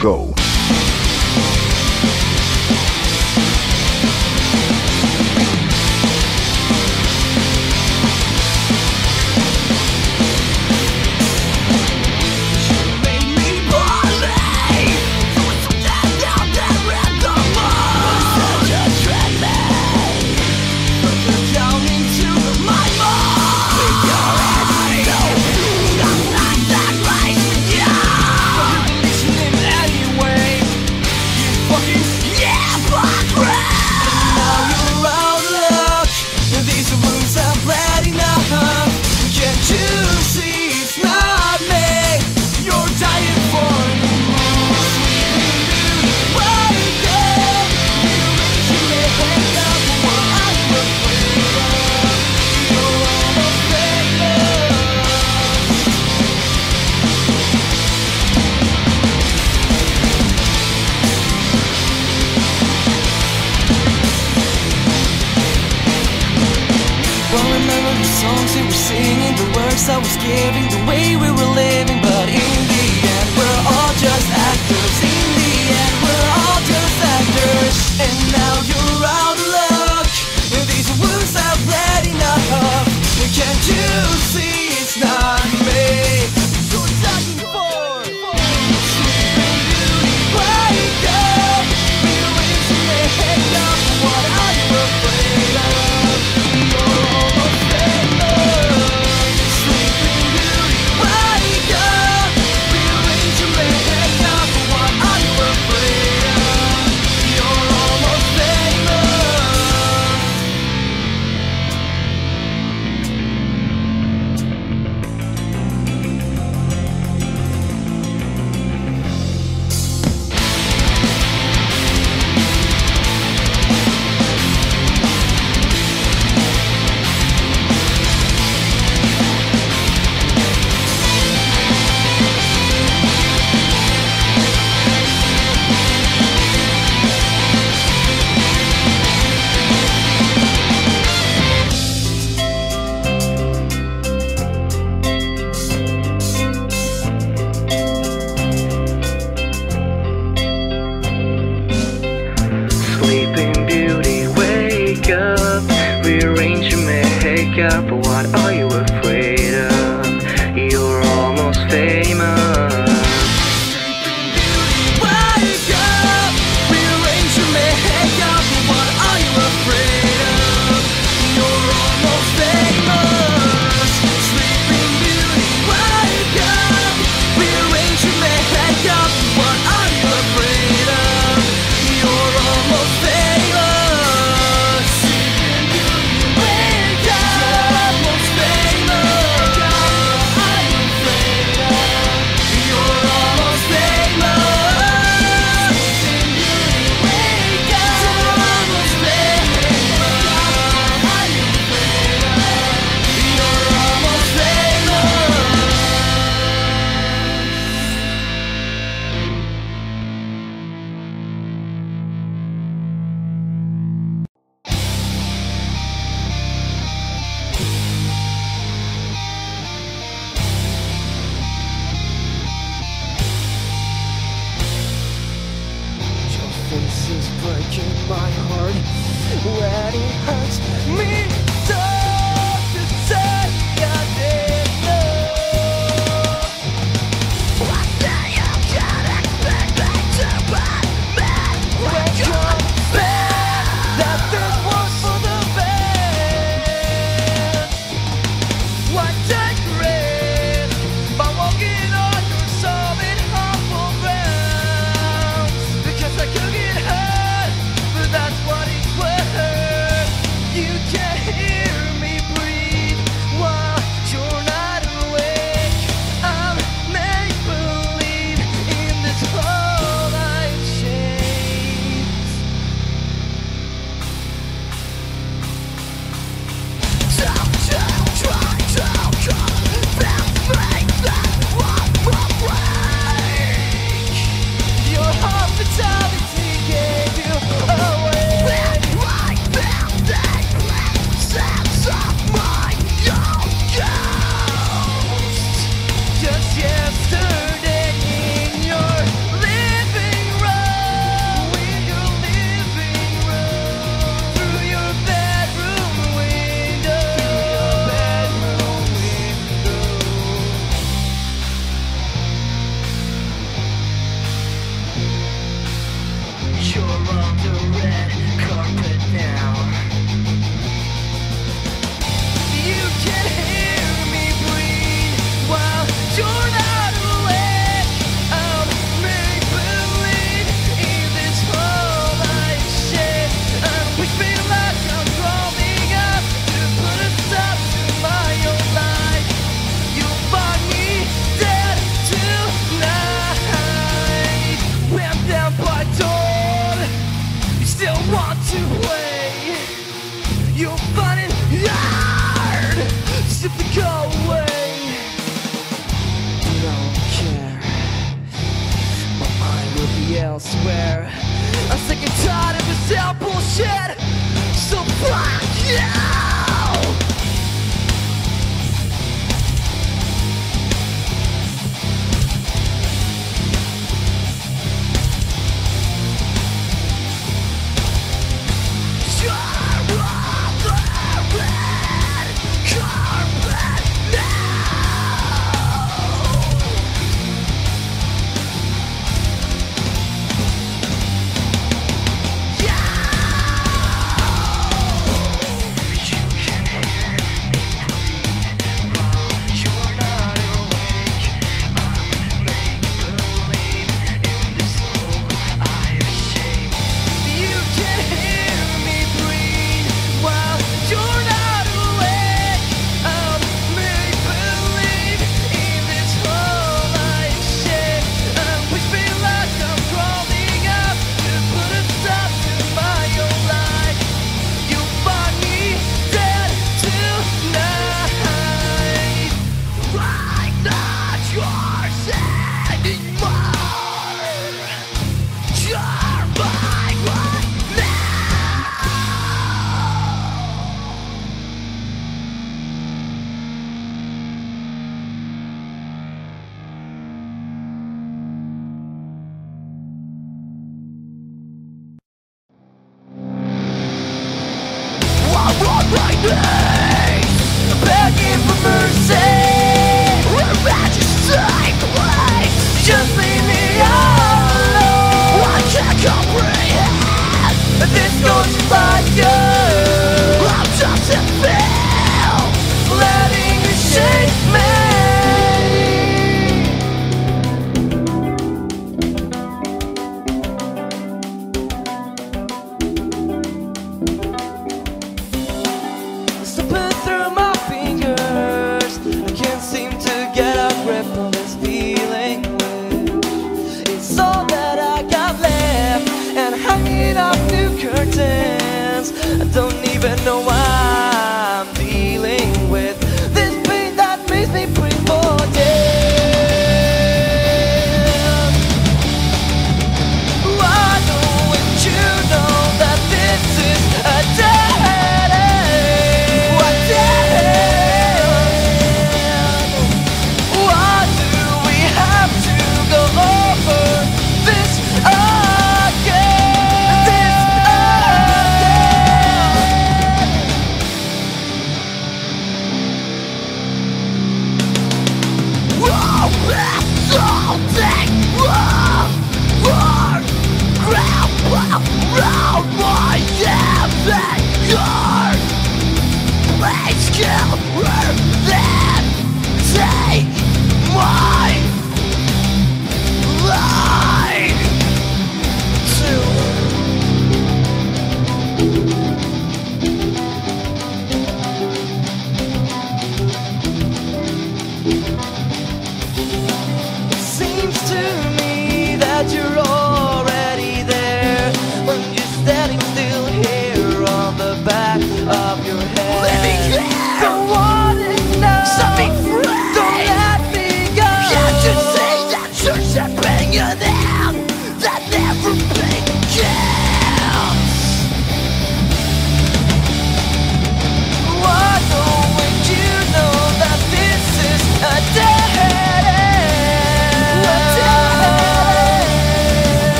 Go.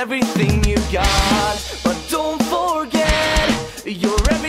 Everything you got. But don't forget, you're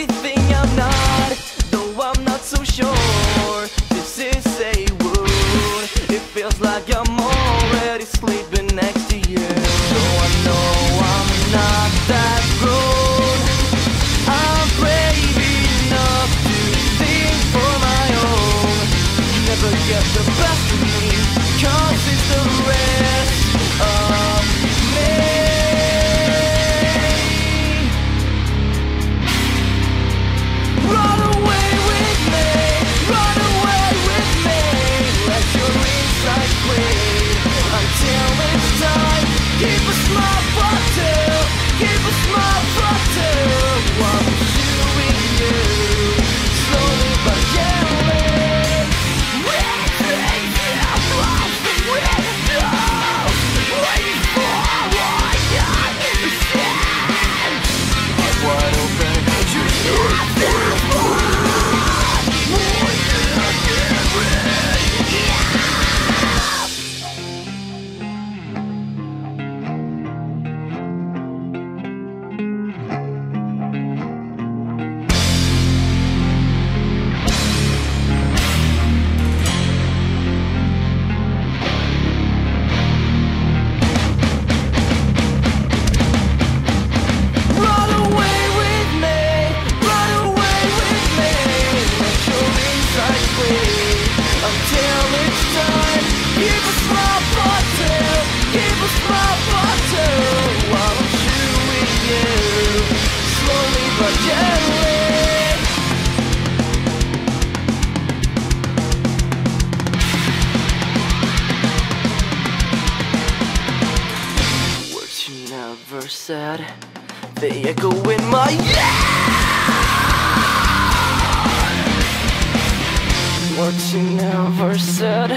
you never said,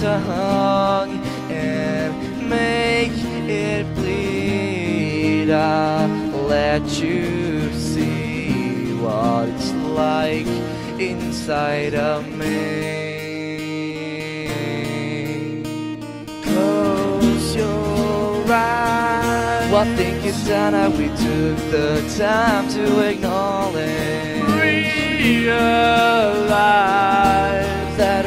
tongue and make it bleed. I'll let you see what it's like inside of me. Close your eyes. What thing is done that we took the time to acknowledge? Realize that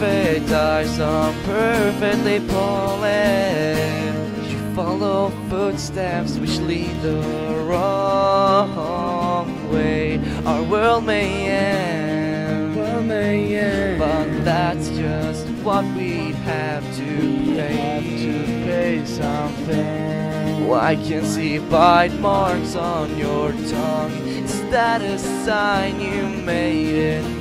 perfect eyes are perfectly polished. You follow footsteps which lead the wrong way. Our world may end, world may end, but that's just what we have to pay. Have to pay something. Oh, I can see bite marks on your tongue. Is that a sign you made it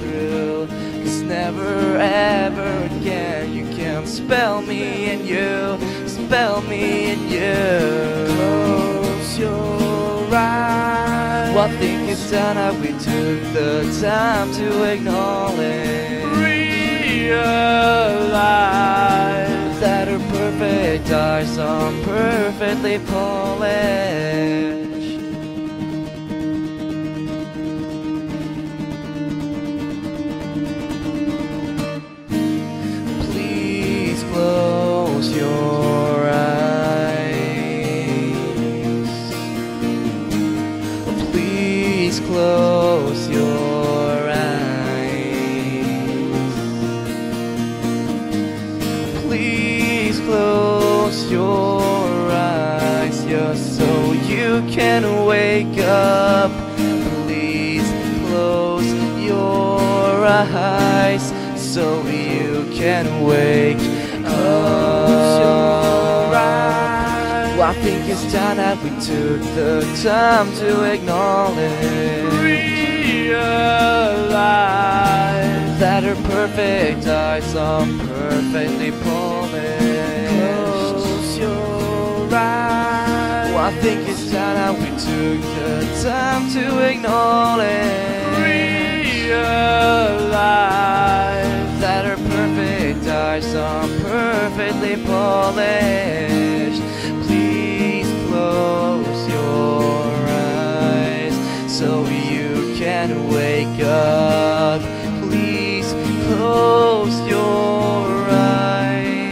Never ever again you can spell me and you, spell me and you. Close your eyes. What thing is done that we took the time to acknowledge? Realize that her perfect eyes are perfectly polished. Took the time to acknowledge. Realize that her perfect eyes are perfectly polished. Close your eyes. Oh, I think it's time that we took the time to acknowledge. Realize that her perfect eyes are perfectly polished. Please close so you can wake up. Please close your eyes.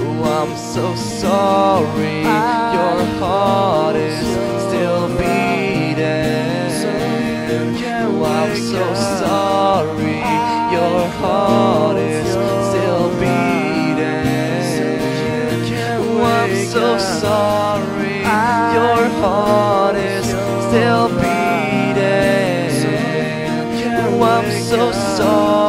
Oh, I'm so sorry. Your heart is still beating. Oh, I'm so sorry. Your heart is still beating. Oh, I'm so sorry. Your heart so sorry.